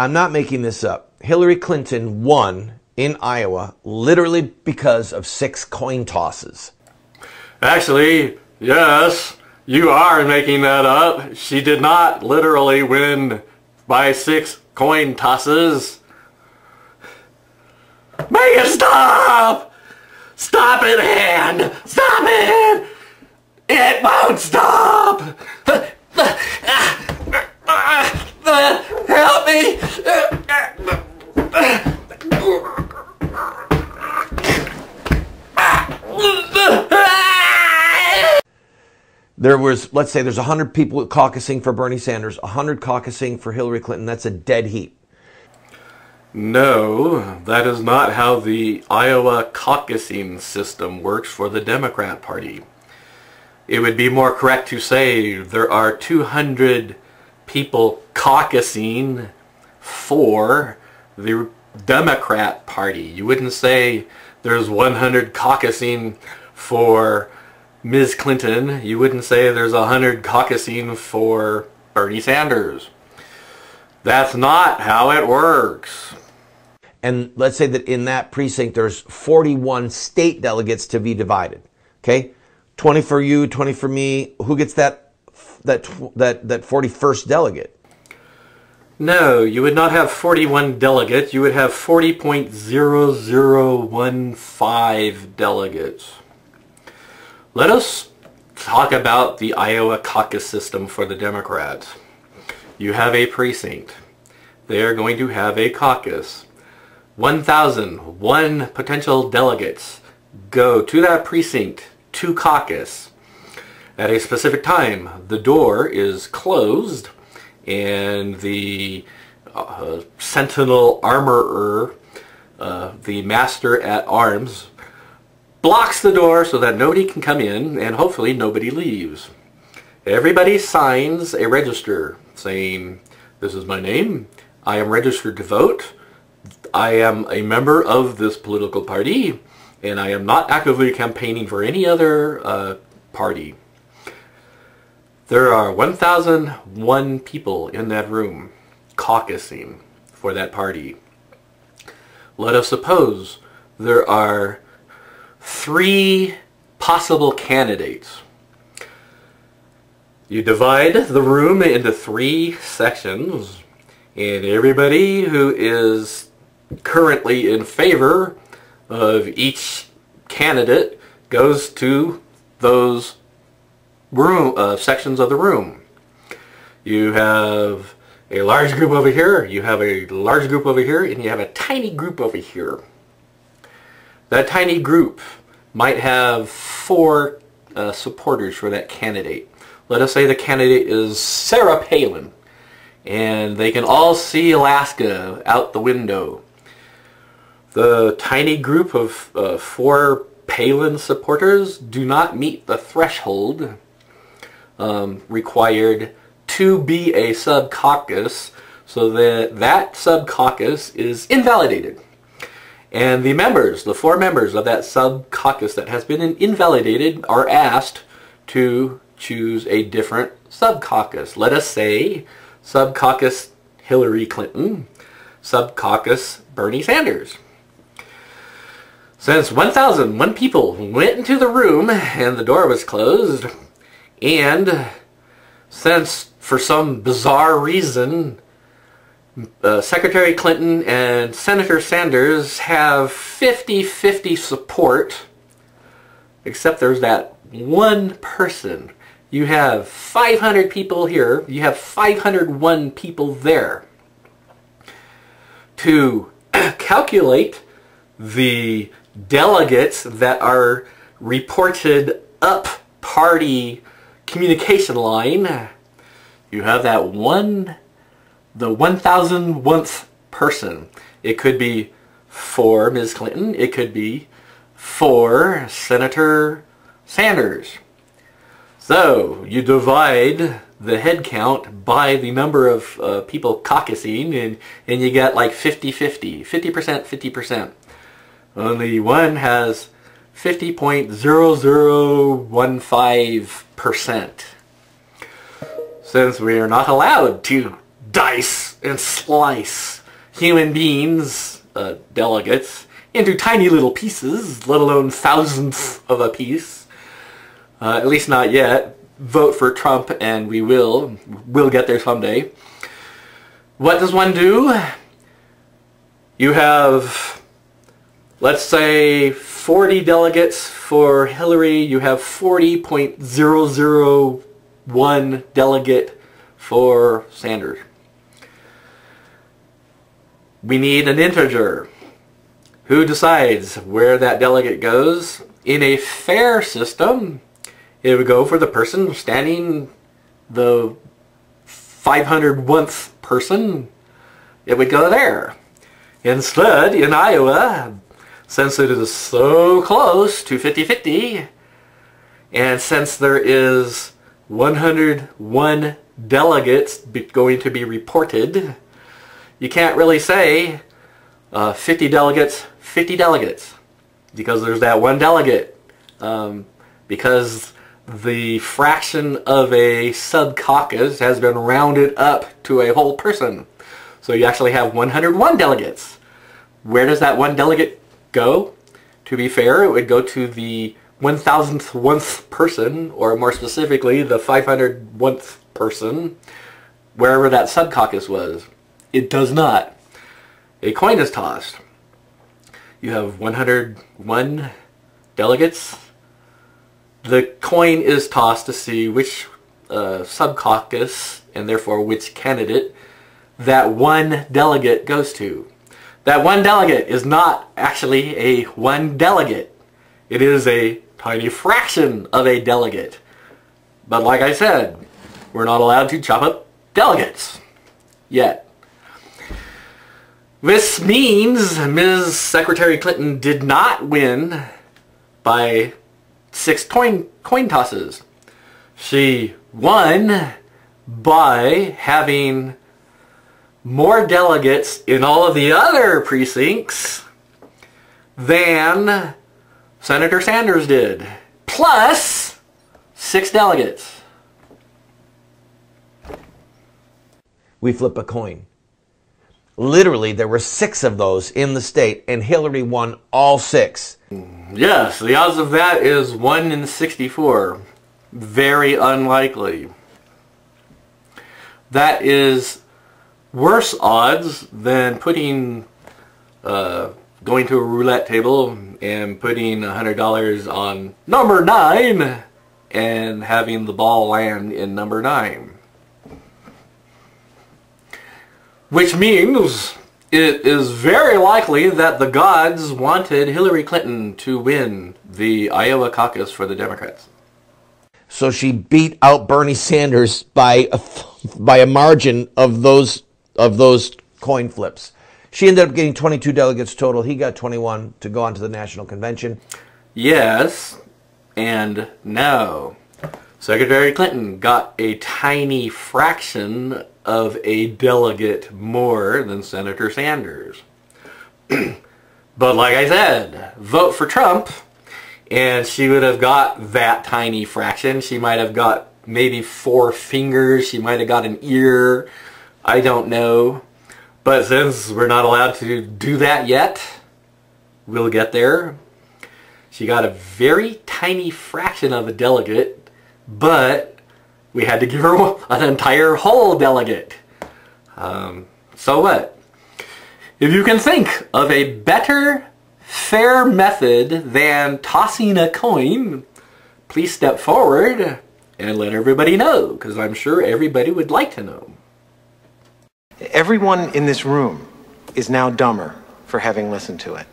I'm not making this up. Hillary Clinton won in Iowa literally because of six coin tosses. Actually, yes, you are making that up. She did not literally win by six coin tosses. Make it stop! Stop it, hand! Stop it! It won't stop! Help me! There was, let's say there's 100 people caucusing for Bernie Sanders, 100 caucusing for Hillary Clinton. That's a dead heat. No, that is not how the Iowa caucusing system works for the Democrat Party. It would be more correct to say there are 200 people caucusing for the Democrat Party. You wouldn't say there's 100 caucusing for Ms. Clinton, you wouldn't say there's hundred caucusing for Bernie Sanders. That's not how it works. And let's say that in that precinct there's 41 state delegates to be divided. Okay? 20 for you, 20 for me. Who gets that that that that 41st delegate? No, you would not have 41 delegates. You would have 40.0015 delegates. Let us talk about the Iowa caucus system for the Democrats. You have a precinct. They are going to have a caucus. 1,001 potential delegates go to that precinct to caucus. At a specific time, the door is closed and the uh, sentinel armorer, uh, the master at arms, blocks the door so that nobody can come in and hopefully nobody leaves. Everybody signs a register saying, this is my name, I am registered to vote, I am a member of this political party, and I am not actively campaigning for any other uh, party. There are 1,001 people in that room caucusing for that party. Let us suppose there are three possible candidates. You divide the room into three sections and everybody who is currently in favor of each candidate goes to those room uh, sections of the room. You have a large group over here, you have a large group over here, and you have a tiny group over here. That tiny group might have four uh, supporters for that candidate. Let us say the candidate is Sarah Palin, and they can all see Alaska out the window. The tiny group of uh, four Palin supporters do not meet the threshold um, required to be a sub-caucus so that that sub-caucus is invalidated. And the members, the four members of that sub-caucus that has been invalidated are asked to choose a different sub-caucus. Let us say sub-caucus Hillary Clinton, sub-caucus Bernie Sanders. Since 1,001 people went into the room and the door was closed, and since for some bizarre reason uh, Secretary Clinton and Senator Sanders have 50-50 support, except there's that one person. You have 500 people here, you have 501 people there. To calculate the delegates that are reported up party communication line, you have that one the 1001th person. It could be for Ms. Clinton. It could be for Senator Sanders. So you divide the head count by the number of uh, people caucusing and, and you get like 50-50, 50%, 50%. Only one has 50.0015%. Since we are not allowed to dice and slice human beings, uh, delegates, into tiny little pieces, let alone thousandths of a piece. Uh, at least not yet. Vote for Trump and we will. We'll get there someday. What does one do? You have, let's say, 40 delegates for Hillary. You have 40.001 delegate for Sanders. We need an integer. Who decides where that delegate goes? In a fair system, it would go for the person standing the 501th person. It would go there. Instead, in Iowa, since it is so close to 50-50, and since there is 101 delegates going to be reported, you can't really say uh, 50 delegates, 50 delegates, because there's that one delegate. Um, because the fraction of a sub-caucus has been rounded up to a whole person. So you actually have 101 delegates. Where does that one delegate go? To be fair, it would go to the 1000th onth person, or more specifically, the 501th person, wherever that sub-caucus was. It does not. A coin is tossed. You have 101 delegates. The coin is tossed to see which uh, sub-caucus, and therefore which candidate, that one delegate goes to. That one delegate is not actually a one delegate. It is a tiny fraction of a delegate. But like I said, we're not allowed to chop up delegates. Yet. This means Ms. Secretary Clinton did not win by six coin, coin tosses. She won by having more delegates in all of the other precincts than Senator Sanders did. Plus six delegates. We flip a coin. Literally, there were six of those in the state, and Hillary won all six. Yes, the odds of that is 1 in 64. Very unlikely. That is worse odds than putting, uh, going to a roulette table and putting $100 on number 9 and having the ball land in number 9. Which means it is very likely that the gods wanted Hillary Clinton to win the Iowa caucus for the Democrats. So she beat out Bernie Sanders by a, by a margin of those of those coin flips. She ended up getting 22 delegates total. He got 21 to go on to the national convention. Yes and no. Secretary Clinton got a tiny fraction of a delegate more than Senator Sanders. but like I said, vote for Trump and she would have got that tiny fraction. She might have got maybe four fingers. She might have got an ear. I don't know. But since we're not allowed to do that yet, we'll get there. She got a very tiny fraction of a delegate, but we had to give her an entire whole delegate. Um, so what? If you can think of a better, fair method than tossing a coin, please step forward and let everybody know, because I'm sure everybody would like to know. Everyone in this room is now dumber for having listened to it.